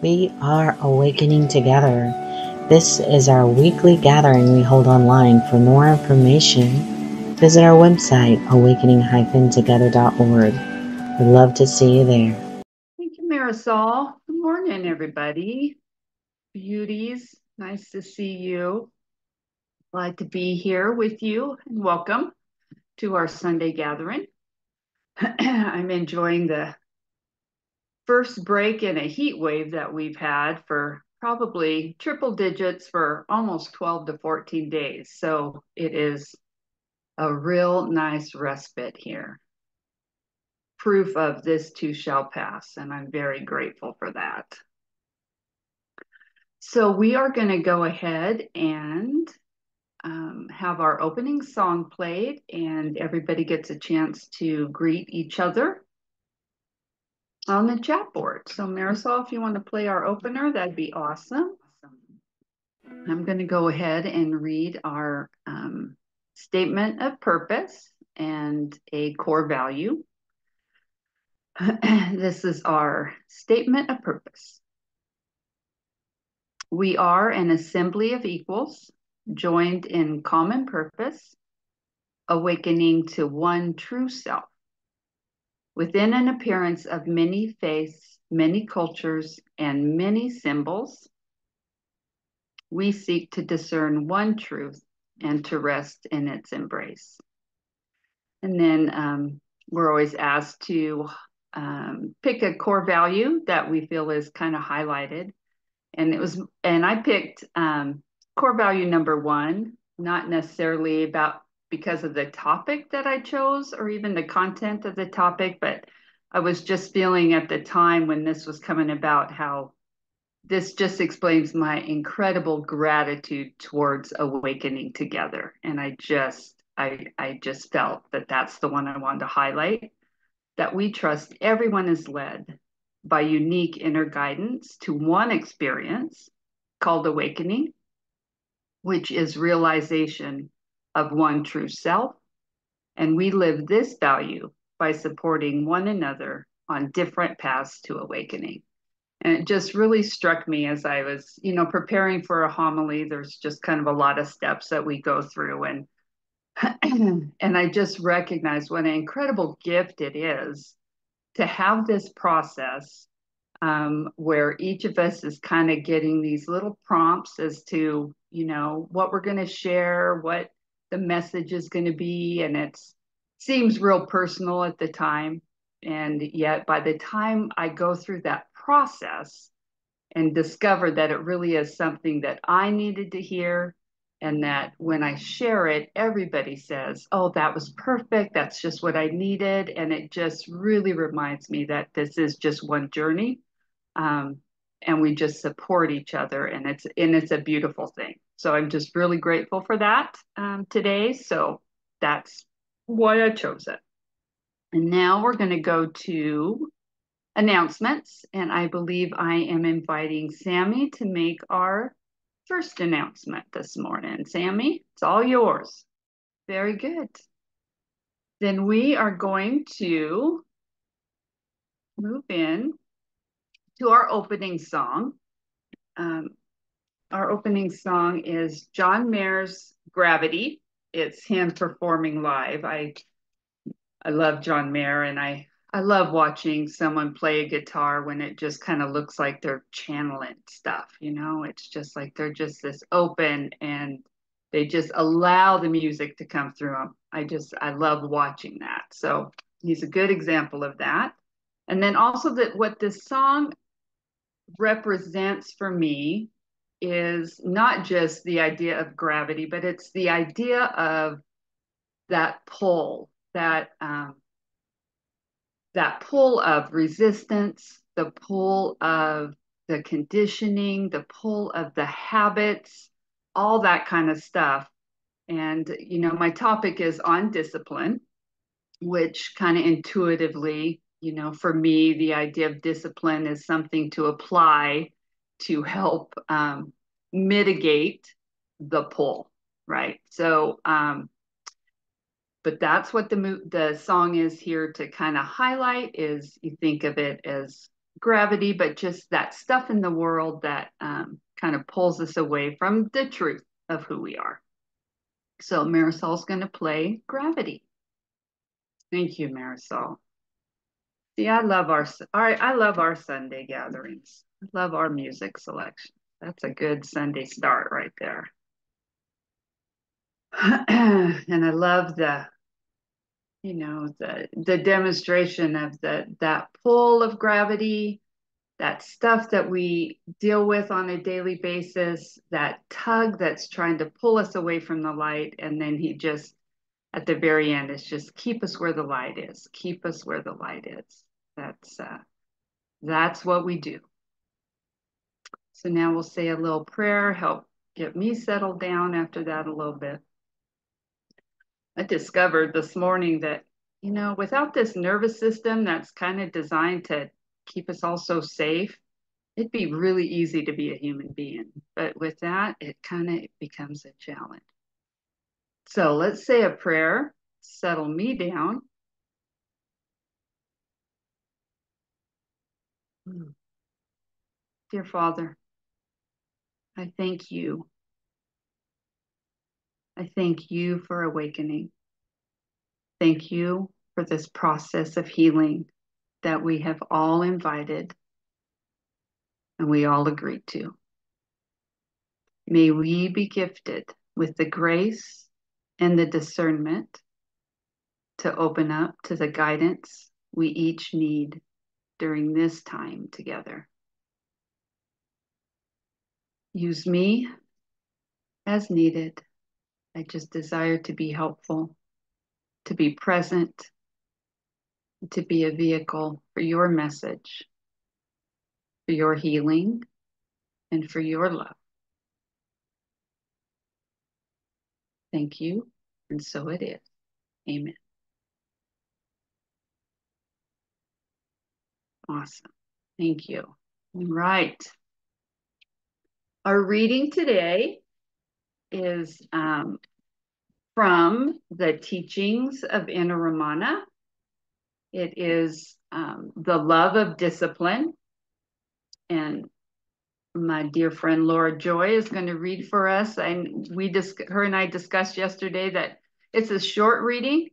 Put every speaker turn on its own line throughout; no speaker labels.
We are awakening together. This is our weekly gathering we hold online. For more information, visit our website, awakening-together.org. We'd love to see you there.
Thank you, Marisol. Good morning, everybody. Beauties, nice to see you. Glad to be here with you and welcome to our Sunday gathering. I'm enjoying the first break in a heat wave that we've had for probably triple digits for almost 12 to 14 days. So it is a real nice respite here. Proof of this too shall pass, and I'm very grateful for that. So we are going to go ahead and um, have our opening song played, and everybody gets a chance to greet each other on the chat board. So Marisol, if you want to play our opener, that'd be awesome. I'm going to go ahead and read our um, statement of purpose and a core value. this is our statement of purpose. We are an assembly of equals, joined in common purpose, awakening to one true self. Within an appearance of many faiths, many cultures, and many symbols, we seek to discern one truth and to rest in its embrace. And then um, we're always asked to um, pick a core value that we feel is kind of highlighted. And it was, and I picked um, core value number one, not necessarily about because of the topic that I chose or even the content of the topic, but I was just feeling at the time when this was coming about how this just explains my incredible gratitude towards awakening together. And I just, I, I just felt that that's the one I wanted to highlight that we trust everyone is led by unique inner guidance to one experience called awakening, which is realization of one true self. And we live this value by supporting one another on different paths to awakening. And it just really struck me as I was, you know, preparing for a homily. There's just kind of a lot of steps that we go through. And and I just recognized what an incredible gift it is to have this process um, where each of us is kind of getting these little prompts as to, you know, what we're going to share, what the message is going to be and it seems real personal at the time. And yet by the time i go through that process and discover that it really is something that i needed to hear and that when i share it everybody says oh that was perfect. That's just what i needed. And it just really reminds me that this is just one journey. Um, and we just support each other and it's and it's a beautiful thing so I'm just really grateful for that um, today. So that's why I chose it. And now we're going to go to announcements. And I believe I am inviting Sammy to make our first announcement this morning. Sammy, it's all yours. Very good. Then we are going to move in to our opening song. Um, our opening song is John Mayer's Gravity. It's him performing live. I I love John Mayer and I I love watching someone play a guitar when it just kind of looks like they're channeling stuff, you know? It's just like they're just this open and they just allow the music to come through them. I just I love watching that. So he's a good example of that. And then also that what this song represents for me is not just the idea of gravity, but it's the idea of that pull, that um, that pull of resistance, the pull of the conditioning, the pull of the habits, all that kind of stuff. And you know, my topic is on discipline, which kind of intuitively, you know, for me, the idea of discipline is something to apply to help um, mitigate the pull, right? So, um, but that's what the mo- the song is here to kind of highlight. Is you think of it as gravity, but just that stuff in the world that um, kind of pulls us away from the truth of who we are. So Marisol's going to play gravity. Thank you, Marisol. See, I love our, our I love our Sunday gatherings. I love our music selection. That's a good Sunday start right there. and I love the, you know, the the demonstration of the that pull of gravity, that stuff that we deal with on a daily basis, that tug that's trying to pull us away from the light, and then he just at the very end is just keep us where the light is, keep us where the light is. That's uh, that's what we do. So now we'll say a little prayer, help get me settled down after that a little bit. I discovered this morning that, you know, without this nervous system that's kind of designed to keep us all so safe, it'd be really easy to be a human being. But with that, it kind of becomes a challenge. So let's say a prayer, settle me down. Mm. Dear Father, I thank you. I thank you for awakening. Thank you for this process of healing that we have all invited and we all agreed to. May we be gifted with the grace and the discernment to open up to the guidance we each need during this time together. Use me as needed. I just desire to be helpful, to be present, to be a vehicle for your message, for your healing, and for your love. Thank you, and so it is. Amen. Awesome. Thank you. All right. Our reading today is um, from the teachings of Ramana. It is um, the love of discipline. And my dear friend Laura Joy is going to read for us. And we just, her and I discussed yesterday that it's a short reading.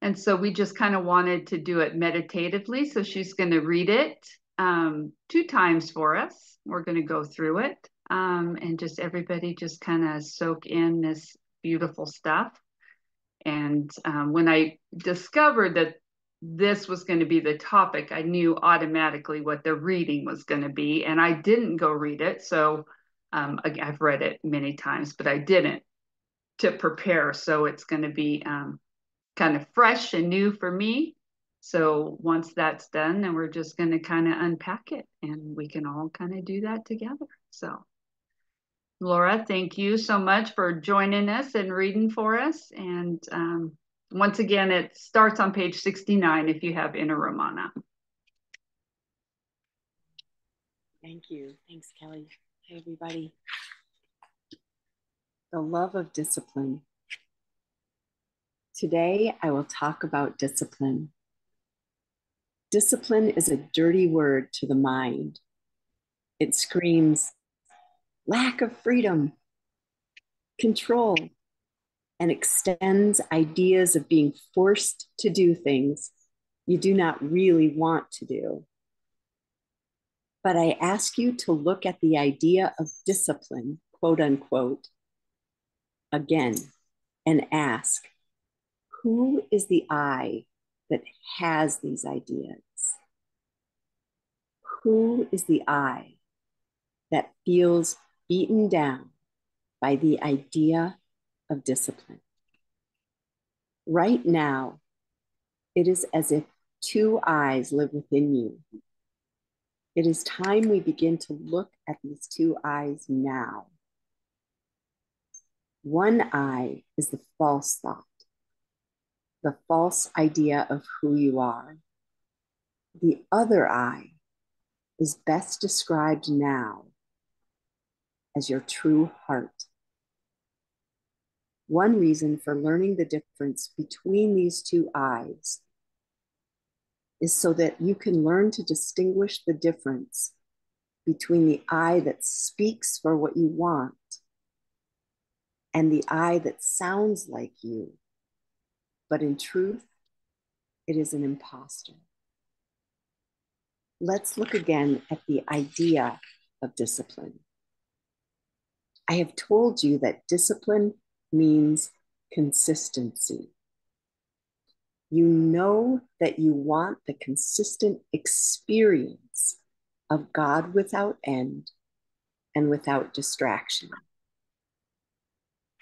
And so we just kind of wanted to do it meditatively. So she's going to read it um, two times for us. We're going to go through it um, and just everybody just kind of soak in this beautiful stuff. And um, when I discovered that this was going to be the topic, I knew automatically what the reading was going to be. And I didn't go read it. So um, I've read it many times, but I didn't to prepare. So it's going to be um, kind of fresh and new for me. So once that's done, then we're just going to kind of unpack it and we can all kind of do that together. So Laura, thank you so much for joining us and reading for us. And um, once again, it starts on page 69 if you have Inner Ramana.
Thank you. Thanks, Kelly. Hey, everybody. The love of discipline. Today, I will talk about discipline. Discipline is a dirty word to the mind. It screams, lack of freedom, control, and extends ideas of being forced to do things you do not really want to do. But I ask you to look at the idea of discipline, quote unquote, again and ask who is the I that has these ideas? Who is the I that feels beaten down by the idea of discipline. Right now, it is as if two eyes live within you. It is time we begin to look at these two eyes now. One eye is the false thought, the false idea of who you are. The other I is best described now as your true heart. One reason for learning the difference between these two eyes is so that you can learn to distinguish the difference between the I that speaks for what you want and the I that sounds like you, but in truth, it is an impostor. Let's look again at the idea of discipline. I have told you that discipline means consistency. You know that you want the consistent experience of God without end and without distraction.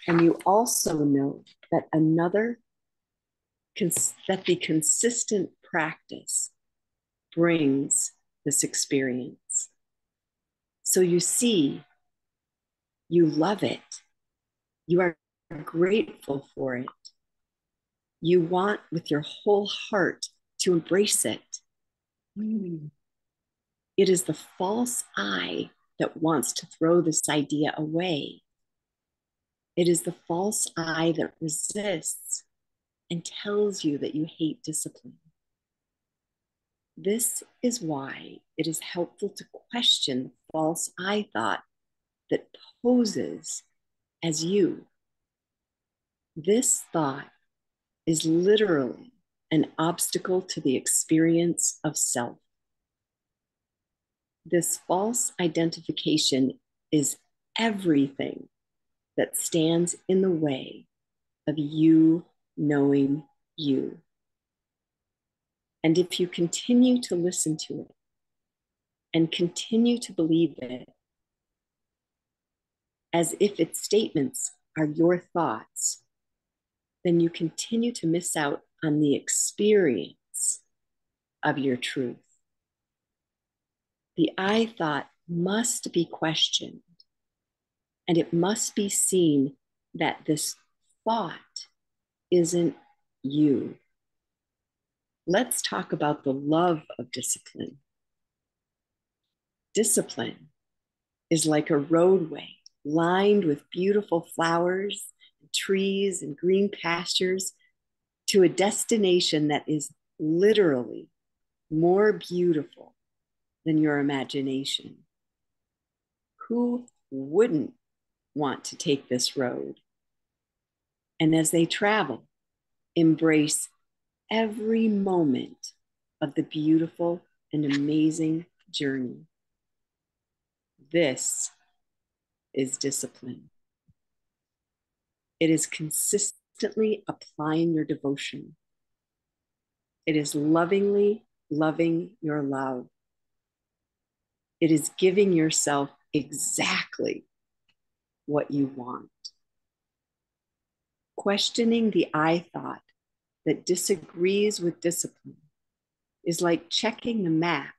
And you also know that another, that the consistent practice brings this experience. So you see, you love it. You are grateful for it. You want with your whole heart to embrace it. Mm. It is the false I that wants to throw this idea away. It is the false I that resists and tells you that you hate discipline. This is why it is helpful to question the false I thought that poses as you. This thought is literally an obstacle to the experience of self. This false identification is everything that stands in the way of you knowing you. And if you continue to listen to it and continue to believe it, as if its statements are your thoughts, then you continue to miss out on the experience of your truth. The I thought must be questioned, and it must be seen that this thought isn't you. Let's talk about the love of discipline. Discipline is like a roadway lined with beautiful flowers, and trees, and green pastures to a destination that is literally more beautiful than your imagination. Who wouldn't want to take this road? And as they travel, embrace every moment of the beautiful and amazing journey. This is discipline. It is consistently applying your devotion. It is lovingly loving your love. It is giving yourself exactly what you want. Questioning the I thought that disagrees with discipline is like checking the map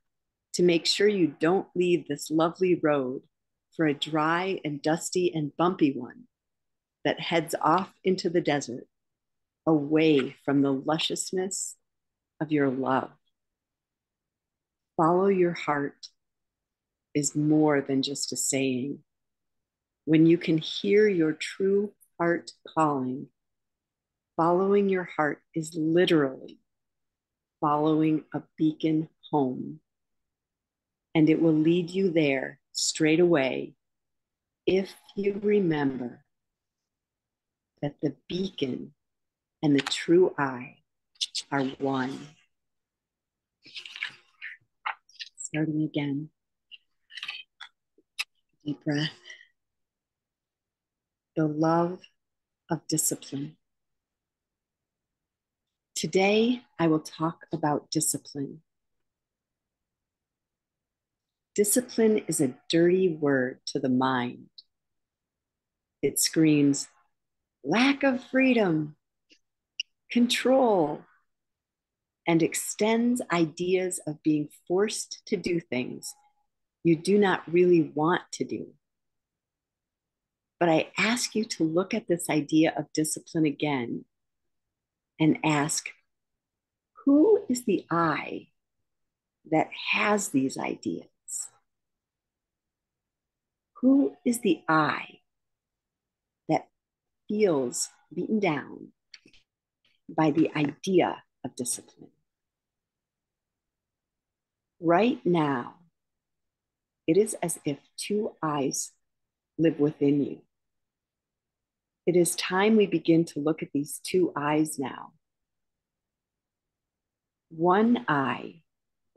to make sure you don't leave this lovely road for a dry and dusty and bumpy one that heads off into the desert, away from the lusciousness of your love. Follow your heart is more than just a saying. When you can hear your true heart calling, following your heart is literally following a beacon home. And it will lead you there straight away if you remember that the beacon and the true eye are one. Starting again. Deep breath. The love of discipline. Today, I will talk about discipline Discipline is a dirty word to the mind. It screams lack of freedom, control, and extends ideas of being forced to do things you do not really want to do. But I ask you to look at this idea of discipline again and ask who is the I that has these ideas? Who is the I that feels beaten down by the idea of discipline? Right now, it is as if two eyes live within you. It is time we begin to look at these two eyes now. One eye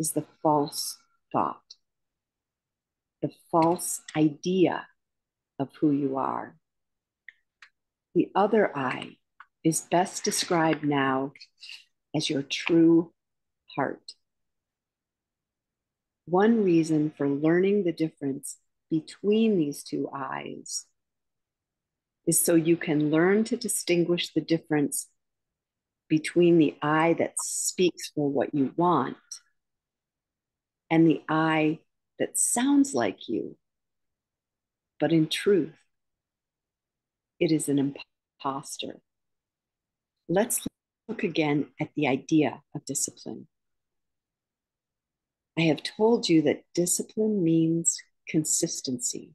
is the false thought, the false idea of who you are. The other eye is best described now as your true heart. One reason for learning the difference between these two eyes is so you can learn to distinguish the difference between the eye that speaks for what you want and the eye that sounds like you, but in truth, it is an imposter. Let's look again at the idea of discipline. I have told you that discipline means consistency.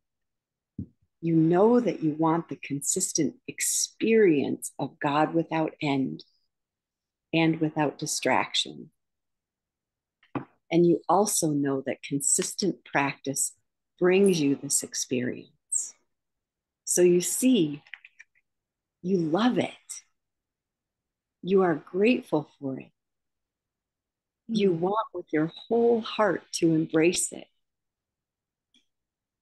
You know that you want the consistent experience of God without end and without distraction. And you also know that consistent practice brings you this experience. So you see, you love it. You are grateful for it. You mm. want with your whole heart to embrace it.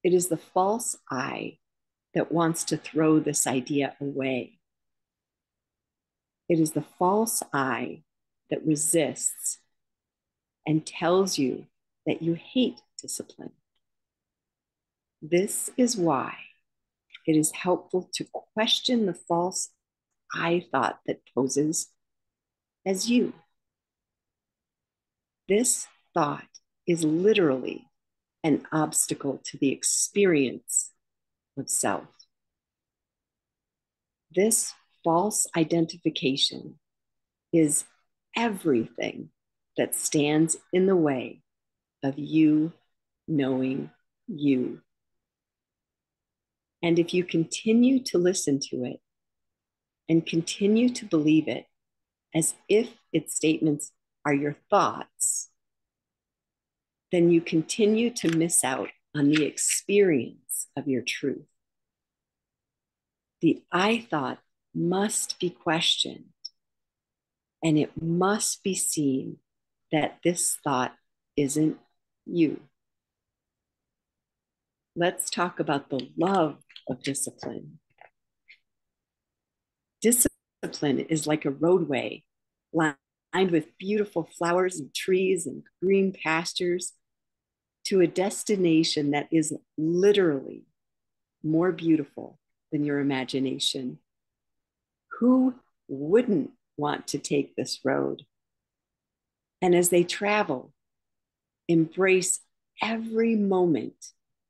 It is the false I that wants to throw this idea away. It is the false I that resists and tells you that you hate discipline. This is why it is helpful to question the false I thought that poses as you. This thought is literally an obstacle to the experience of self. This false identification is everything that stands in the way of you knowing you. And if you continue to listen to it and continue to believe it as if its statements are your thoughts, then you continue to miss out on the experience of your truth. The I thought must be questioned, and it must be seen that this thought isn't you. Let's talk about the love of discipline. Discipline is like a roadway lined with beautiful flowers and trees and green pastures to a destination that is literally more beautiful than your imagination. Who wouldn't want to take this road? And as they travel, embrace every moment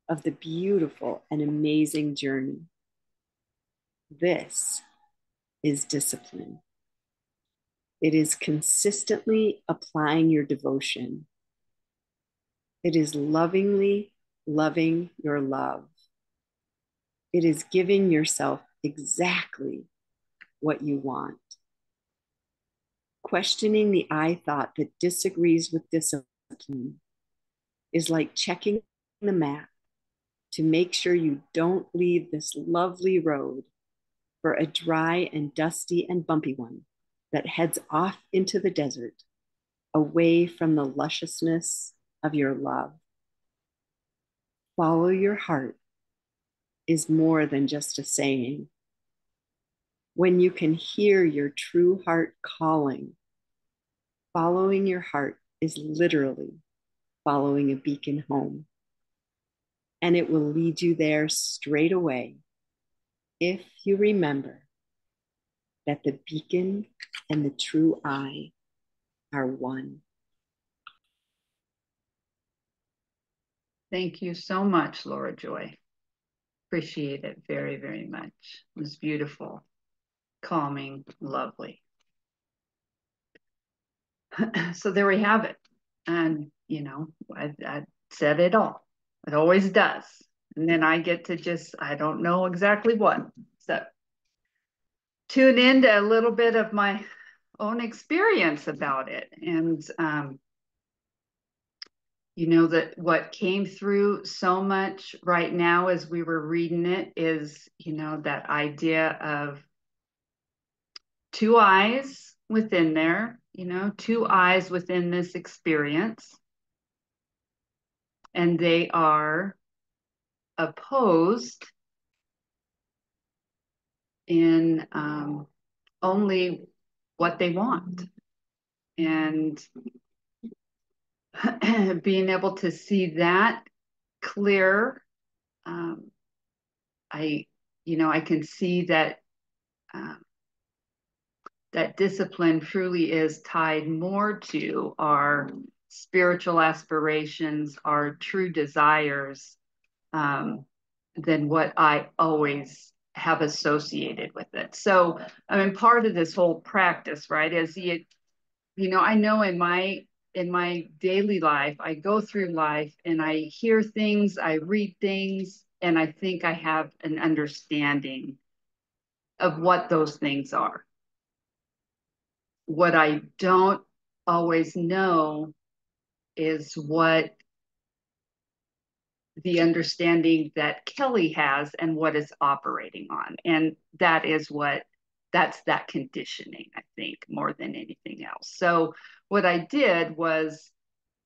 of the beautiful and amazing journey. This is discipline. It is consistently applying your devotion. It is lovingly loving your love. It is giving yourself exactly what you want. Questioning the I thought that disagrees with discipline is like checking the map to make sure you don't leave this lovely road for a dry and dusty and bumpy one that heads off into the desert, away from the lusciousness of your love. Follow your heart is more than just a saying when you can hear your true heart calling. Following your heart is literally following a beacon home. And it will lead you there straight away if you remember that the beacon and the true I are one.
Thank you so much, Laura Joy. Appreciate it very, very much. It was beautiful calming, lovely. so there we have it. And, you know, I, I said it all. It always does. And then I get to just, I don't know exactly what. So tune into a little bit of my own experience about it. And um, you know that what came through so much right now as we were reading it is you know that idea of two eyes within there you know two eyes within this experience. And they are opposed in um, only what they want. And being able to see that clear um, i you know i can see that um, that discipline truly is tied more to our spiritual aspirations our true desires um, than what i always have associated with it. So i mean part of this whole practice right is you you know i know in my in my daily life, I go through life and I hear things, I read things, and I think I have an understanding of what those things are. What I don't always know is what the understanding that Kelly has and what is operating on. And that is what that's that conditioning, I think, more than anything else. So what I did was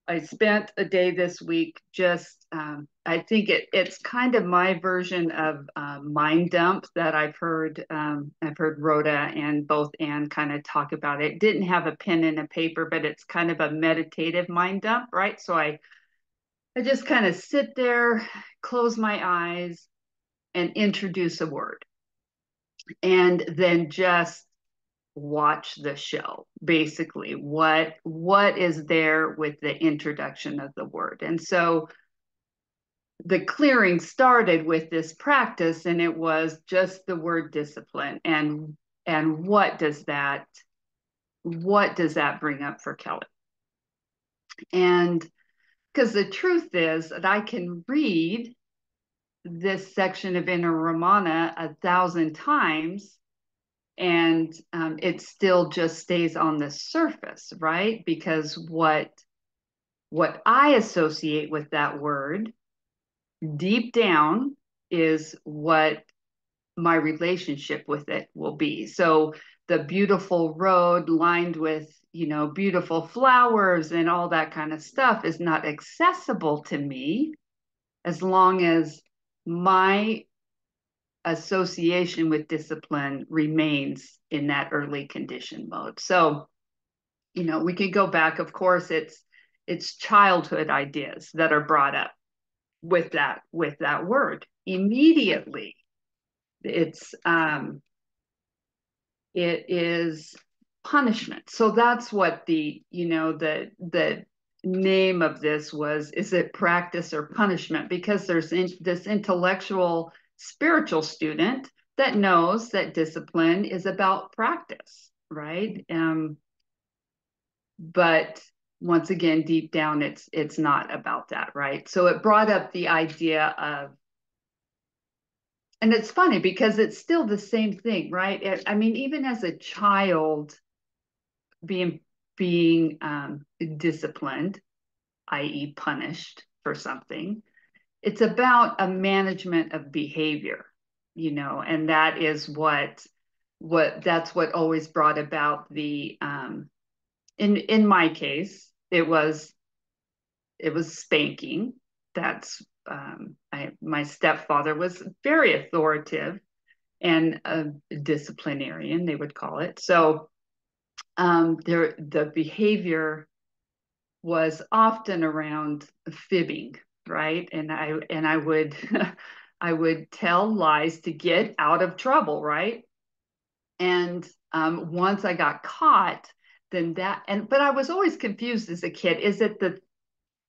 I spent a day this week just, um, I think it, it's kind of my version of uh, mind dump that I've heard. Um, I've heard Rhoda and both Anne kind of talk about it. Didn't have a pen and a paper, but it's kind of a meditative mind dump, right? So I, I just kind of sit there, close my eyes, and introduce a word, and then just watch the show basically what what is there with the introduction of the word. And so the clearing started with this practice and it was just the word discipline. And and what does that what does that bring up for kelly? And because the truth is that i can read this section of inner ramana a thousand times and um, it still just stays on the surface right? Because what what i associate with that word deep down is what my relationship with it will be. So the beautiful road lined with you know beautiful flowers and all that kind of stuff is not accessible to me as long as my association with discipline remains in that early condition mode. So, you know, we could go back, of course, it's it's childhood ideas that are brought up with that with that word. Immediately it's um it is punishment. So that's what the you know the the name of this was is it practice or punishment? Because there's in, this intellectual spiritual student that knows that discipline is about practice, right? Um, but once again, deep down, it's it's not about that, right? So it brought up the idea of, and it's funny because it's still the same thing, right? It, I mean, even as a child, being being um, disciplined, i.e., punished for something, it's about a management of behavior you know and that is what what that's what always brought about the um in in my case it was it was spanking. That's um I, my stepfather was very authoritative and a disciplinarian they would call it. So um there the behavior was often around fibbing right? And i and i would i would tell lies to get out of trouble right? And um, once i got caught then that and but i was always confused as a kid. Is it the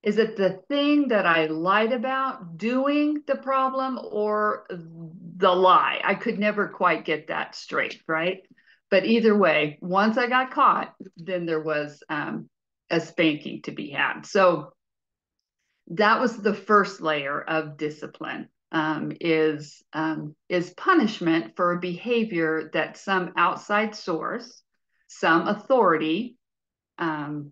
is it the thing that i lied about doing the problem or the lie? I could never quite get that straight right? But either way once i got caught then there was um, a spanking to be had. So that was the first layer of discipline um, is um, is punishment for a behavior that some outside source some authority um,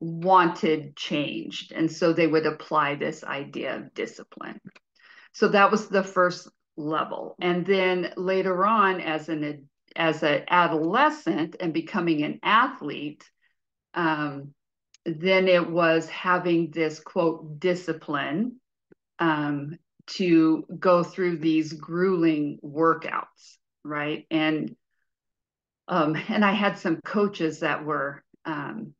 wanted changed. And so they would apply this idea of discipline. So that was the first level. And then later on, as an as an adolescent and becoming an athlete, um, then it was having this quote discipline um, to go through these grueling workouts, right? And um, and I had some coaches that were um,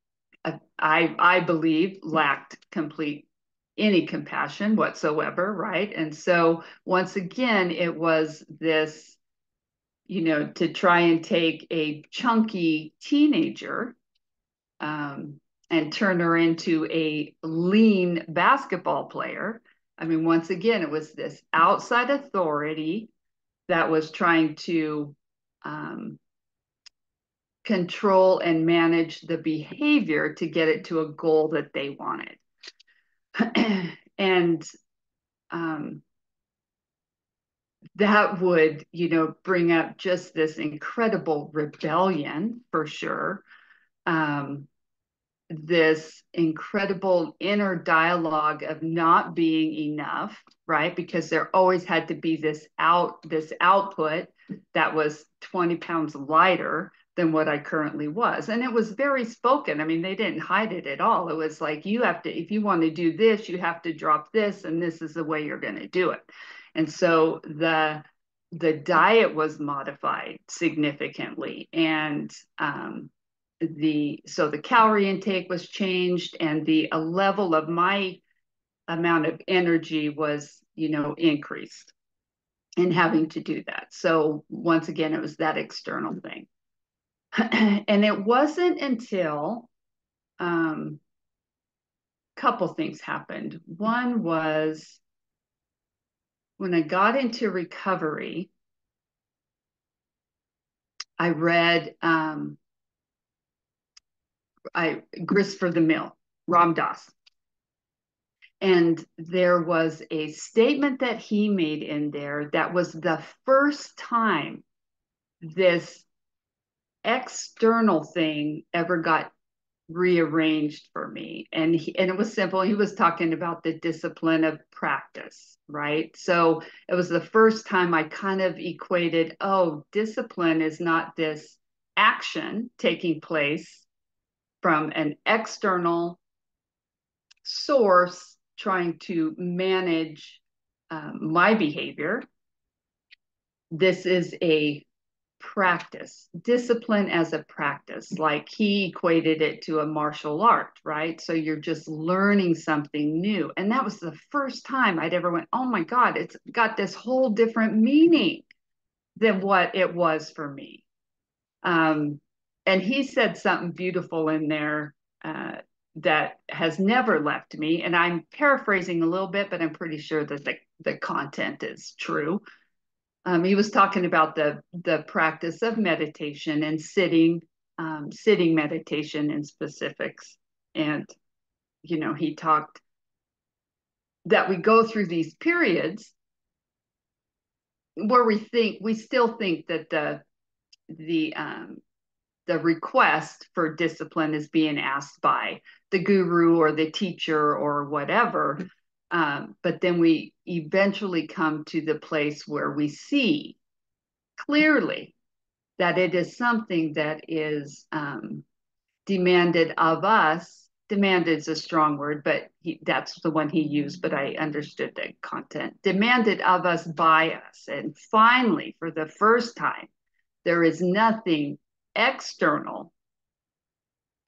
I I believe lacked complete any compassion whatsoever, right? And so once again, it was this, you know, to try and take a chunky teenager um, and turn her into a lean basketball player. I mean, once again, it was this outside authority that was trying to um, control and manage the behavior to get it to a goal that they wanted. and um, that would, you know, bring up just this incredible rebellion for sure. Um, this incredible inner dialogue of not being enough, right? Because there always had to be this out, this output that was 20 pounds lighter than what I currently was. And it was very spoken. I mean, they didn't hide it at all. It was like, you have to, if you want to do this, you have to drop this, and this is the way you're going to do it. And so the, the diet was modified significantly. And, um, the so the calorie intake was changed and the level of my amount of energy was you know increased in having to do that so once again it was that external thing and it wasn't until um, a couple things happened. One was when I got into recovery, I read um, I Grist for the Mill, Ram Dass. And there was a statement that he made in there that was the first time this external thing ever got rearranged for me. And he, and it was simple. He was talking about the discipline of practice right? So it was the first time i kind of equated oh discipline is not this action taking place from an external source trying to manage um, my behavior this is a practice, discipline as a practice. Like he equated it to a martial art, right? So you're just learning something new. And that was the first time I'd ever went, oh my God, it's got this whole different meaning than what it was for me. Um, and he said something beautiful in there uh, that has never left me. And I'm paraphrasing a little bit, but I'm pretty sure that the, the content is true. Um, he was talking about the the practice of meditation and sitting, um, sitting meditation in specifics, and you know he talked that we go through these periods where we think we still think that the the um, the request for discipline is being asked by the guru or the teacher or whatever um, but then we eventually come to the place where we see clearly that it is something that is um, demanded of us. Demanded is a strong word, but he, that's the one he used, but I understood the content. Demanded of us by us. And finally, for the first time, there is nothing external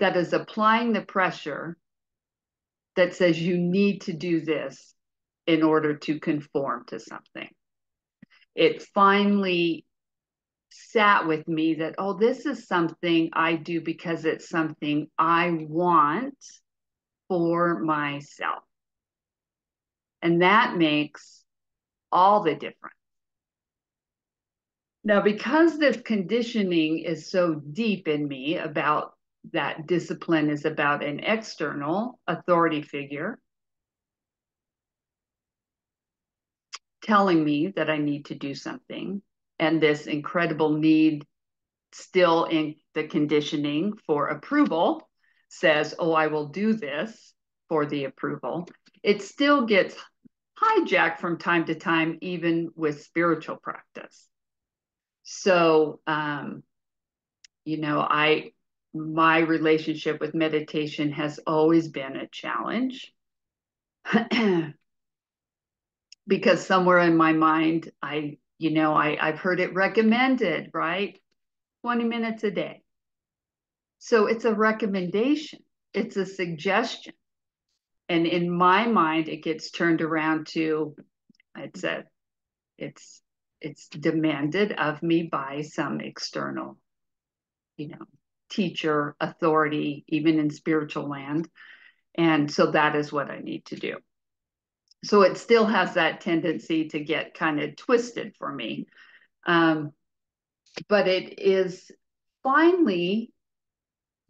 that is applying the pressure that says you need to do this in order to conform to something. It finally sat with me that, oh, this is something I do because it's something I want for myself. And that makes all the difference. Now, because this conditioning is so deep in me about that discipline is about an external authority figure telling me that I need to do something, and this incredible need still in the conditioning for approval. says, Oh, I will do this for the approval, it still gets hijacked from time to time, even with spiritual practice. So, um, you know, I, my relationship with meditation has always been a challenge. because somewhere in my mind, I, you know, I, I've heard it recommended, right? 20 minutes a day. So it's a recommendation, it's a suggestion. And in my mind, it gets turned around to it's a it's it's demanded of me by some external, you know, teacher, authority, even in spiritual land. And so that is what I need to do. So it still has that tendency to get kind of twisted for me. Um, but it is finally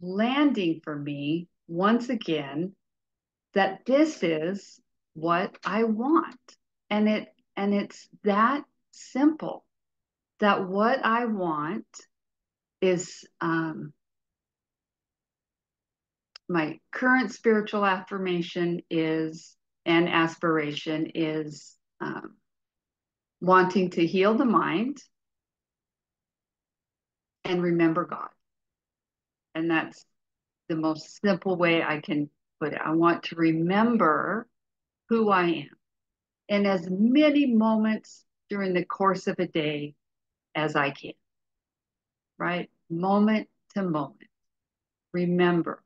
landing for me once again that this is what I want. And it and it's that simple that what I want is um, my current spiritual affirmation is and aspiration is um, wanting to heal the mind and remember God. And that's the most simple way I can put it. I want to remember who I am in as many moments during the course of a day as I can. Right? Moment to moment. Remember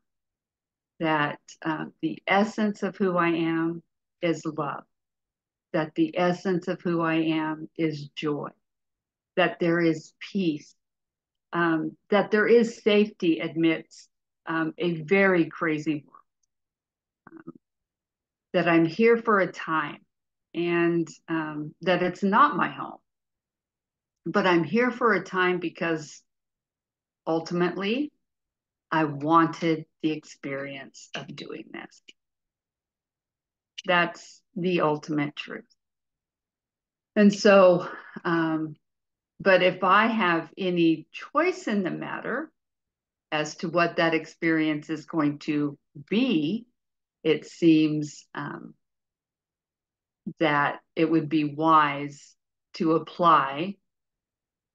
that uh, the essence of who I am is love, that the essence of who I am is joy, that there is peace, um, that there is safety amidst um, a very crazy world that I'm here for a time and um, that it's not my home. But I'm here for a time because ultimately I wanted the experience of doing this. That's the ultimate truth. And so, um, but if I have any choice in the matter as to what that experience is going to be, it seems um, that it would be wise to apply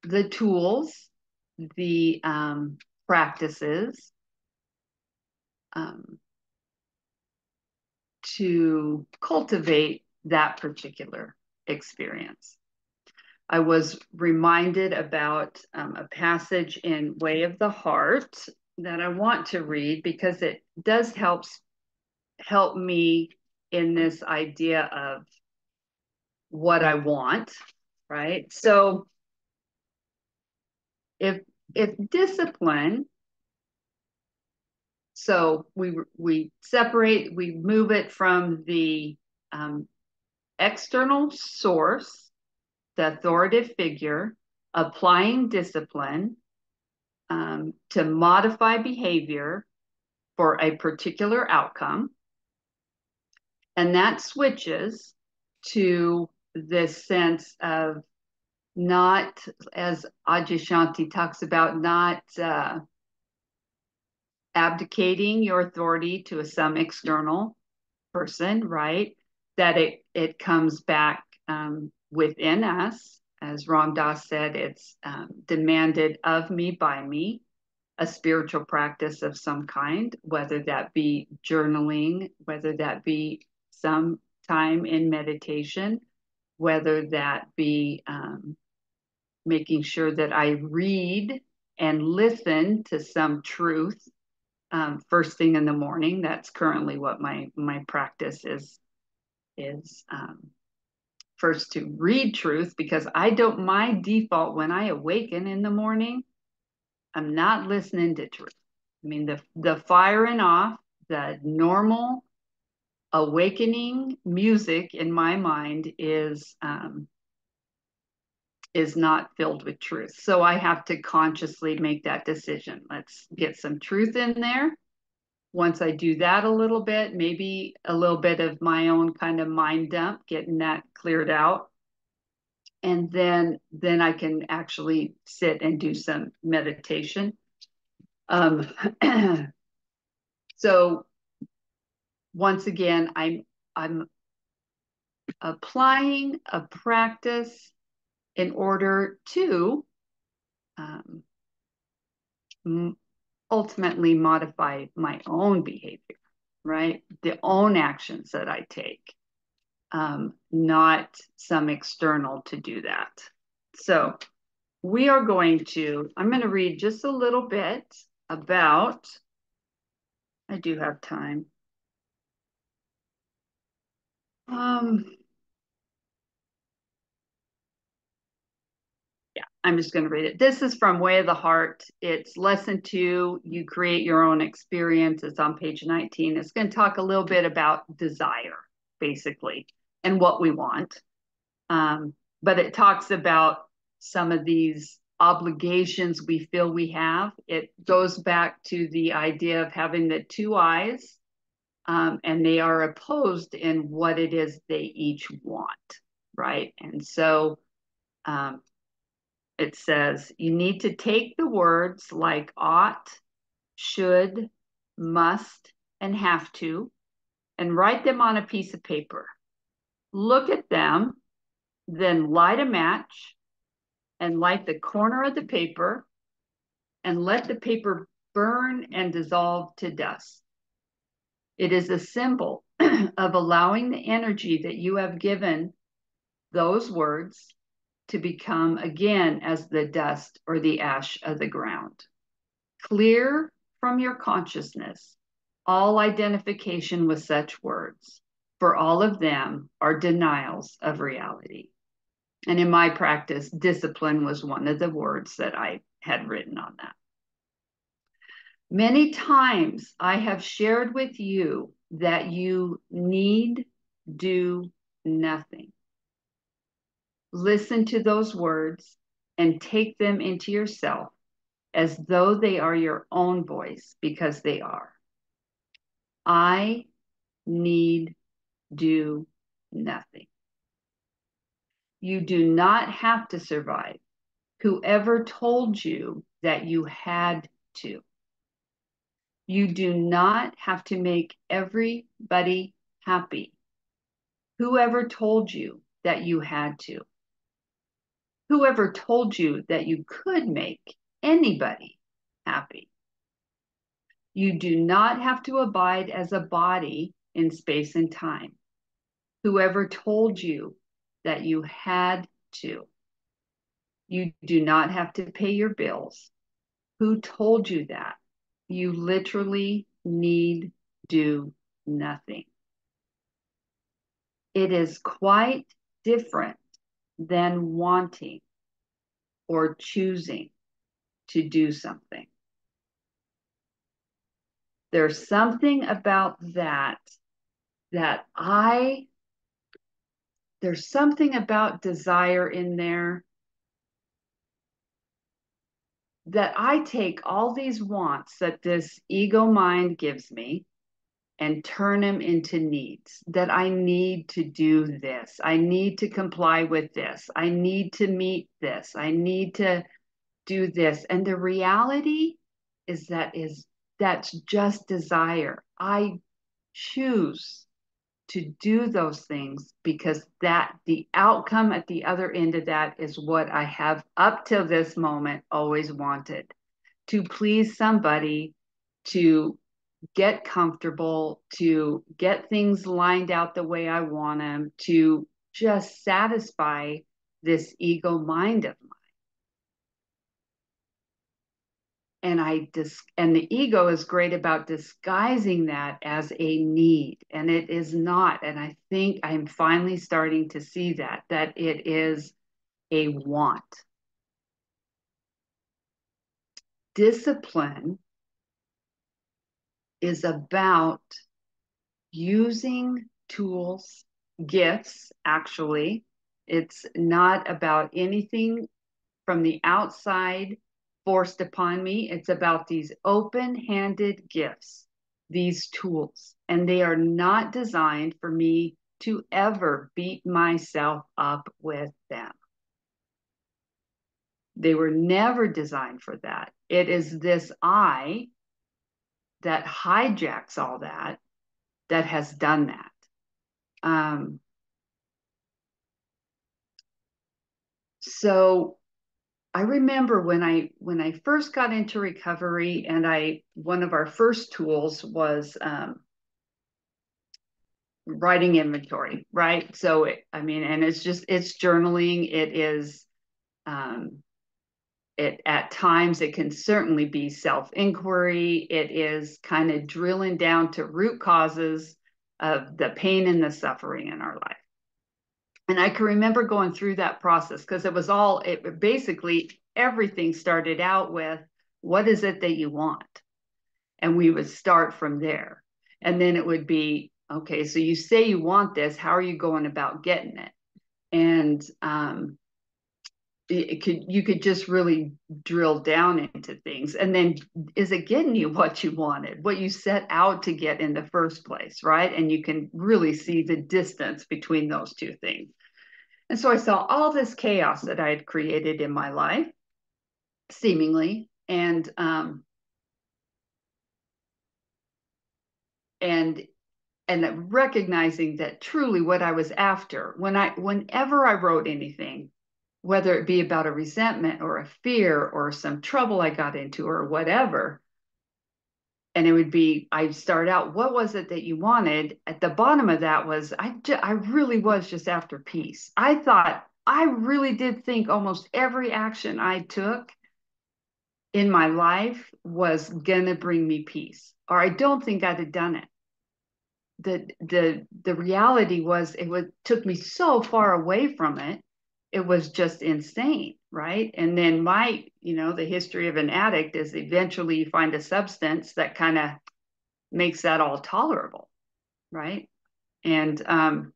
the tools, the um, practices um, to cultivate that particular experience. I was reminded about um, a passage in Way of the Heart that I want to read because it does help help me in this idea of what I want, right? So if if discipline so we we separate we move it from the um, external source the authoritative figure applying discipline um, to modify behavior for a particular outcome and that switches to this sense of not, as Adyashanti talks about, not uh, abdicating your authority to some external person, right? That it it comes back um, within us, as Ram Dass said, it's um, demanded of me by me, a spiritual practice of some kind, whether that be journaling, whether that be some time in meditation, whether that be um, making sure that I read and listen to some truth um, first thing in the morning. That's currently what my my practice is is um, first to read truth because I don't my default when I awaken in the morning. I'm not listening to truth. I mean the the firing off the normal awakening music in my mind is um, is not filled with truth. So I have to consciously make that decision. Let's get some truth in there. Once I do that a little bit, maybe a little bit of my own kind of mind dump, getting that cleared out. And then then I can actually sit and do some meditation. Um, So once again, I'm I'm applying a practice in order to um, ultimately modify my own behavior, right? The own actions that I take, um, not some external to do that. So we are going to, I'm going to read just a little bit about, I do have time. Um, yeah, I'm just going to read it. This is from Way of the Heart. It's lesson two. You create your own experience. It's on page 19. It's going to talk a little bit about desire, basically, and what we want. Um, but it talks about some of these obligations we feel we have. It goes back to the idea of having the two eyes um, and they are opposed in what it is they each want, right? And so um, it says you need to take the words like ought, should, must, and have to, and write them on a piece of paper. Look at them, then light a match and light the corner of the paper and let the paper burn and dissolve to dust. It is a symbol of allowing the energy that you have given those words to become again as the dust or the ash of the ground. Clear from your consciousness all identification with such words, for all of them are denials of reality. And in my practice, discipline was one of the words that I had written on that. Many times I have shared with you that you need do nothing. Listen to those words and take them into yourself as though they are your own voice, because they are. I need do nothing. You do not have to survive. Whoever told you that you had to? You do not have to make everybody happy. Whoever told you that you had to? Whoever told you that you could make anybody happy? You do not have to abide as a body in space and time. Whoever told you that you had to? You do not have to pay your bills. Who told you that? You literally need do nothing. It is quite different than wanting or choosing to do something. There's something about that that I, there's something about desire in there that I take all these wants that this ego mind gives me and turn them into needs that I need to do this. I need to comply with this. I need to meet this. I need to do this. And the reality is that is that's just desire. I choose to do those things because that the outcome at the other end of that is what I have up till this moment always wanted to please somebody, to get comfortable, to get things lined out the way I want them, to just satisfy this ego mind of and I dis- and the ego is great about disguising that as a need and it is not and I think I'm finally starting to see that that it is a want. Discipline is about using tools gifts actually. It's not about anything from the outside forced upon me. It's about these open handed gifts, these tools, and they are not designed for me to ever beat myself up with them. They were never designed for that. It is this I that hijacks all that that has done that. Um, so I remember when I when I first got into recovery, and I one of our first tools was um, writing inventory, right? So it, I mean, and it's just it's journaling. It is, um, it at times it can certainly be self inquiry. It is kind of drilling down to root causes of the pain and the suffering in our life. And I can remember going through that process because it was all it basically everything started out with what is it that you want? And we would start from there. And then it would be okay, so you say you want this, how are you going about getting it? And um, it could you could just really drill down into things. And then is it getting you what you wanted what you set out to get in the first place right? And you can really see the distance between those two things. And so i saw all this chaos that i had created in my life seemingly and um and and recognizing that truly what i was after when i whenever i wrote anything whether it be about a resentment or a fear or some trouble I got into or whatever. And it would be, I'd start out, what was it that you wanted? At the bottom of that was, I, ju- I really was just after peace. I thought, I really did think almost every action I took in my life was going to bring me peace, or I don't think I'd have done it. The, the, the reality was it would, took me so far away from it it was just insane right? And then my you know the history of an addict is eventually you find a substance that kind of makes that all tolerable right? And um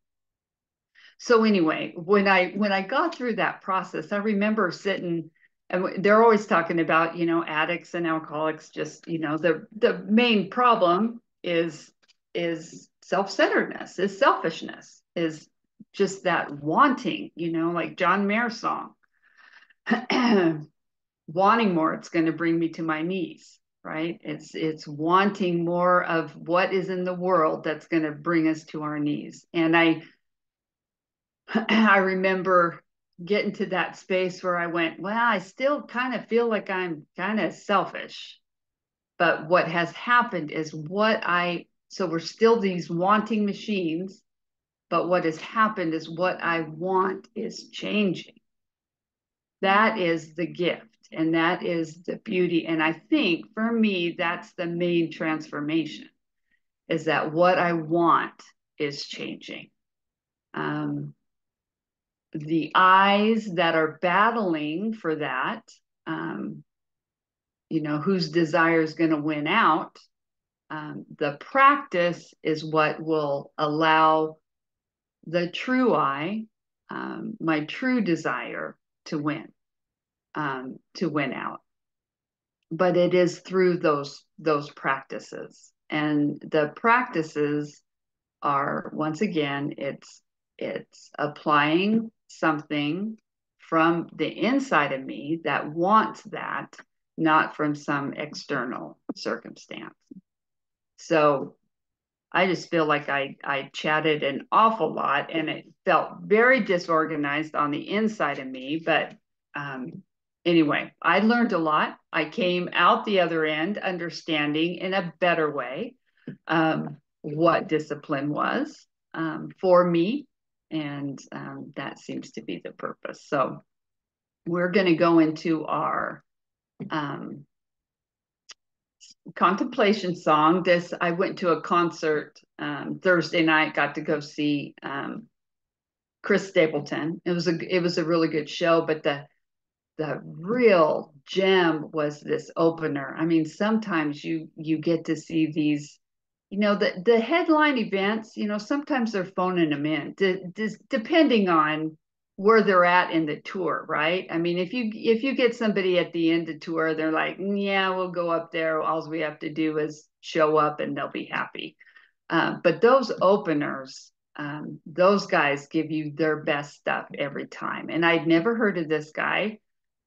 so anyway when i when i got through that process i remember sitting and they're always talking about you know addicts and alcoholics just you know the the main problem is is self-centeredness is selfishness is just that wanting, you know, like John Mayer's song, wanting more, it's going to bring me to my knees, right? It's it's wanting more of what is in the world that's going to bring us to our knees. And I I remember getting to that space where I went, well, I still kind of feel like I'm kind of selfish. But what has happened is what I so we're still these wanting machines but what has happened is what I want is changing. That is the gift and that is the beauty. And I think for me, that's the main transformation is that what I want is changing. Um, the eyes that are battling for that, um, you know, whose desire is going to win out, um, the practice is what will allow the true I, um, my true desire to win, um, to win out. But it is through those those practices, and the practices are once again, it's it's applying something from the inside of me that wants that, not from some external circumstance. So I just feel like I I chatted an awful lot and it felt very disorganized on the inside of me. But um, anyway, I learned a lot. I came out the other end understanding in a better way um, what discipline was um, for me. And um, that seems to be the purpose. So we're going to go into our um, contemplation song. This I went to a concert um, Thursday night. Got to go see um, Chris Stapleton. It was a it was a really good show, but the the real gem was this opener. I mean, sometimes you you get to see these, you know, the the headline events. You know, sometimes they're phoning them in, de- de- depending on where they're at in the tour, right? I mean, if you if you get somebody at the end of tour, they're like, yeah, we'll go up there. All we have to do is show up, and they'll be happy. Um, but those openers, um, those guys give you their best stuff every time. And I'd never heard of this guy,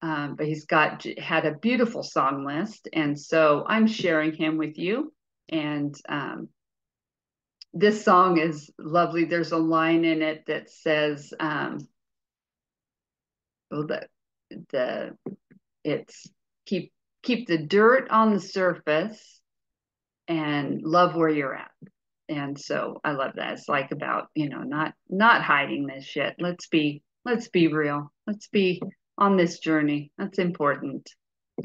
um, but he's got had a beautiful song list, and so I'm sharing him with you. And um, this song is lovely. There's a line in it that says, um, well, the, the, it's keep, keep the dirt on the surface and love where you're at. And so I love that. It's like about, you know, not, not hiding this shit. Let's be, let's be real. Let's be on this journey. That's important.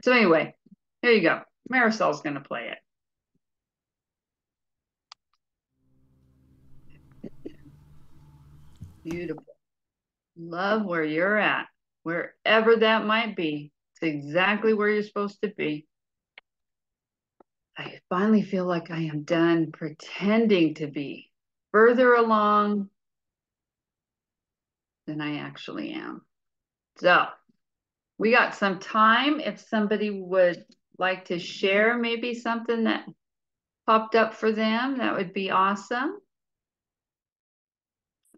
So anyway, here you go. Marisol's going to play it. Beautiful. Love where you're at, wherever that might be. It's exactly where you're supposed to be. I finally feel like I am done pretending to be further along than I actually am. So we got some time. If somebody would like to share maybe something that popped up for them, that would be awesome.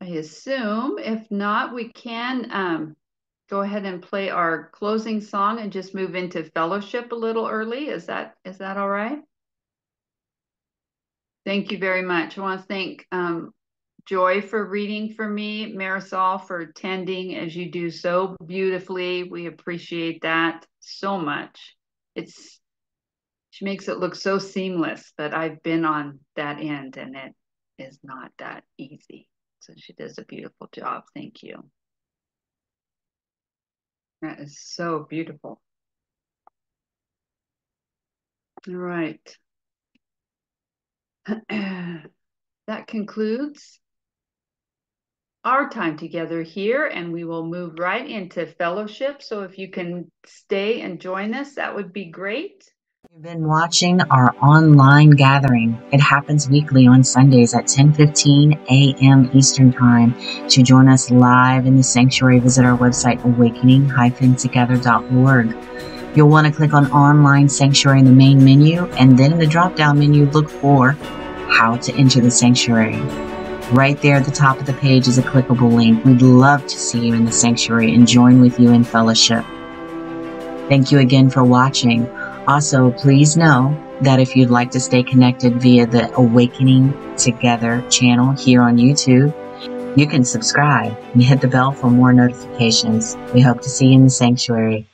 I assume. If not, we can um, go ahead and play our closing song and just move into fellowship a little early. Is that is that all right? Thank you very much. I want to thank um, Joy for reading for me, Marisol for attending as you do so beautifully. We appreciate that so much. It's she makes it look so seamless, but I've been on that end and it is not that easy. So she does a beautiful job. Thank you. That is so beautiful. All right. that concludes our time together here, and we will move right into fellowship. So if you can stay and join us, that would be great.
You've been watching our online gathering. It happens weekly on Sundays at 10:15 a.m. Eastern Time. To join us live in the sanctuary, visit our website awakening-together.org. You'll want to click on online sanctuary in the main menu and then in the drop-down menu look for how to enter the sanctuary. Right there at the top of the page is a clickable link. We'd love to see you in the sanctuary and join with you in fellowship. Thank you again for watching. Also, please know that if you'd like to stay connected via the Awakening Together channel here on YouTube, you can subscribe and hit the bell for more notifications. We hope to see you in the sanctuary.